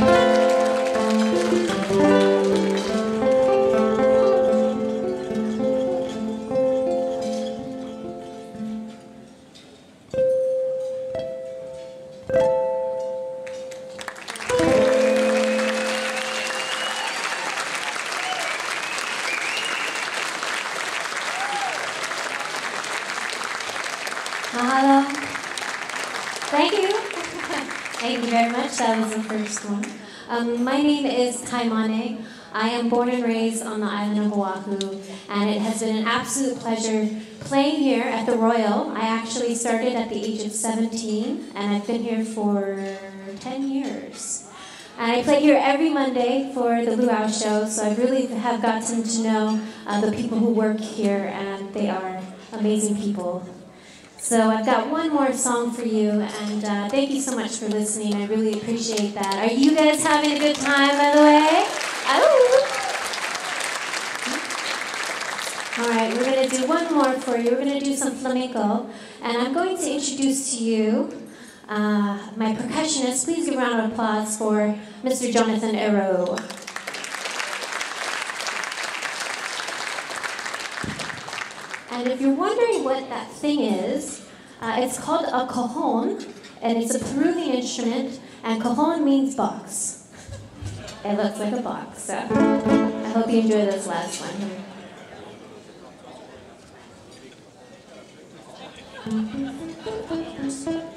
Mahalo. First one. Um, my name is Taimane. I am born and raised on the island of Oahu, and it has been an absolute pleasure playing here at the Royal. I actually started at the age of 17, and I've been here for 10 years. And I play here every Monday for the Luau Show, so I really have gotten to know uh, the people who work here, and they are amazing people. So I've got one more song for you, and uh, thank you so much for listening. I really appreciate that. Are you guys having a good time, by the way? Oh. All right, we're going to do one more for you. We're going to do some flamenco. And I'm going to introduce to you uh, my percussionist. Please give a round of applause for Mr. Jonathan Arrow. And if you're wondering what that thing is, uh, it's called a cajon, and it's a Peruvian instrument, and cajon means box. It looks like a box, so I hope you enjoy this last one.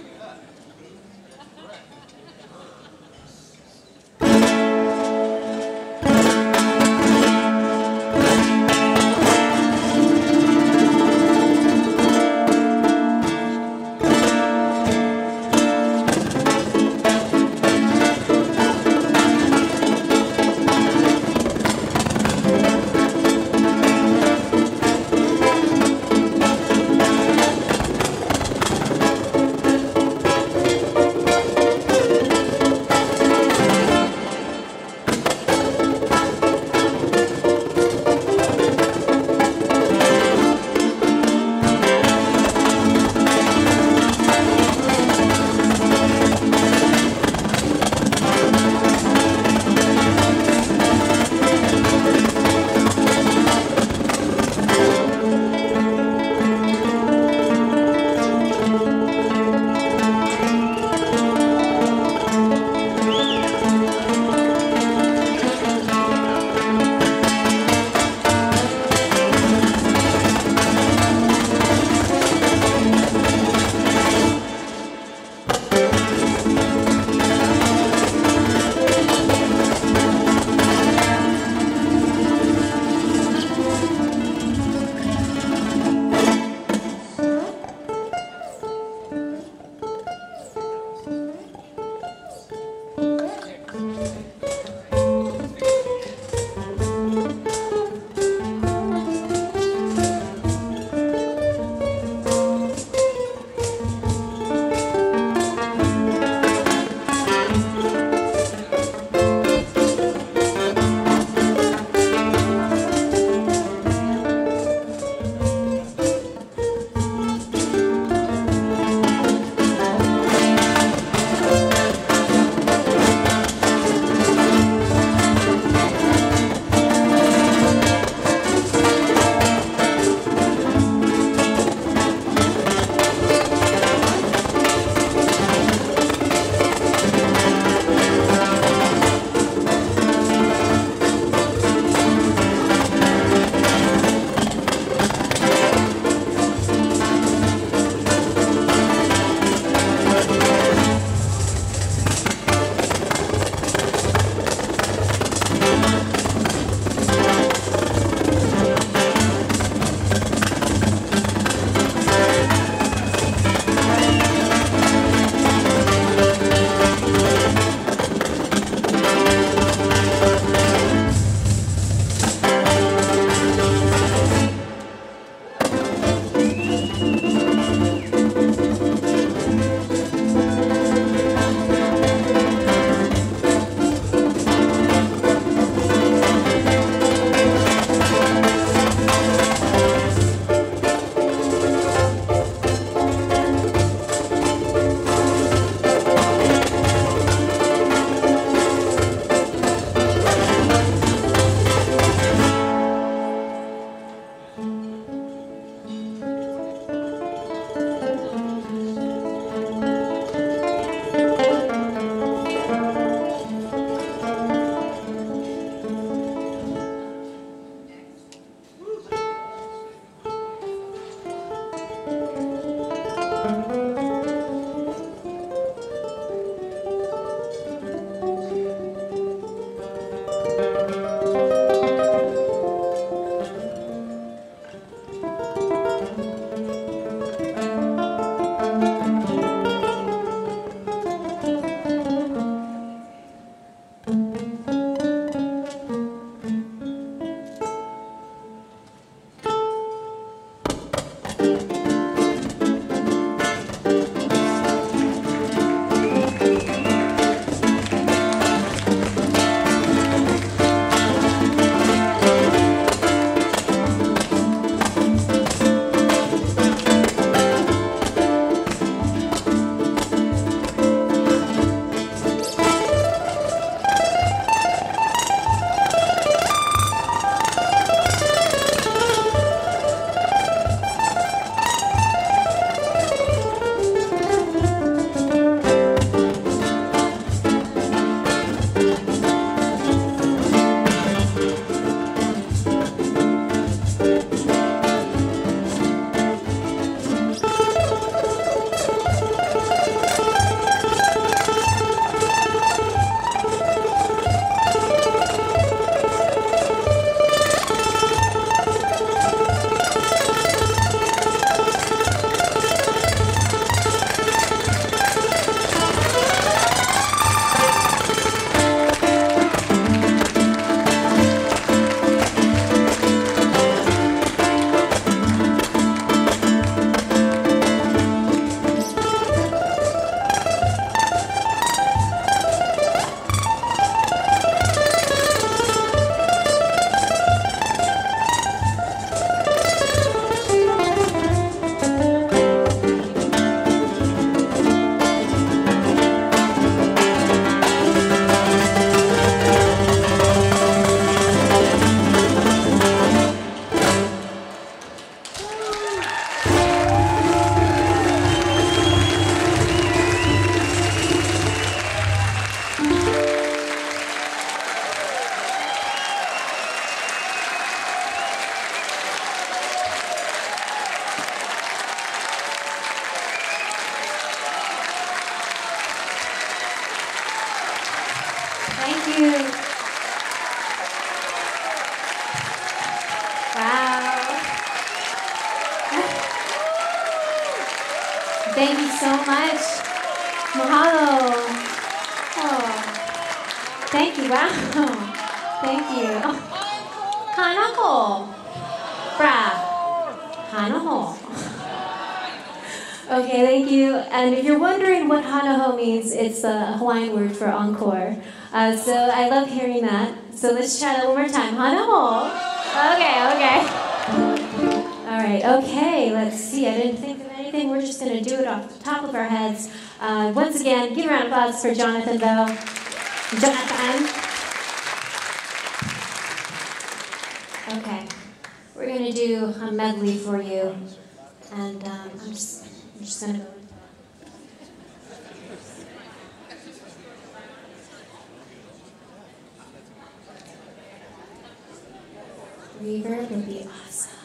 so much. Mahalo. Oh. Thank you. Wow. Thank you. Oh. Hana hou. Bra. Hana hou. Okay, thank you. And if you're wondering what hana hou means, it's a Hawaiian word for encore. Uh, so I love hearing that. So let's try that one more time. Hana hou. Okay, okay. All right, okay, let's see. I didn't think anything. We're just going to do it off the top of our heads. Uh, once again, give a round of applause for Jonathan Bell. Jonathan. Okay, we're going to do a medley for you. And um, I'm just, I'm just going to go. Reverb would be awesome.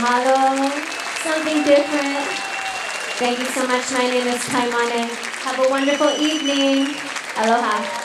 Mahalo. Something different. Thank you so much. My name is Taimane. Have a wonderful evening. Aloha.